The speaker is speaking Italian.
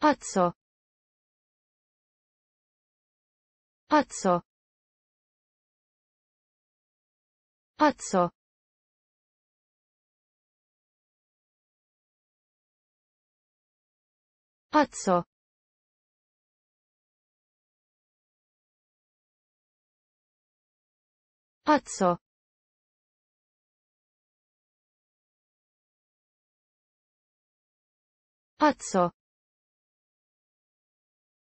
pazzo. Pazzo. Pazzo. Pazzo. Pazzo. Pazzo.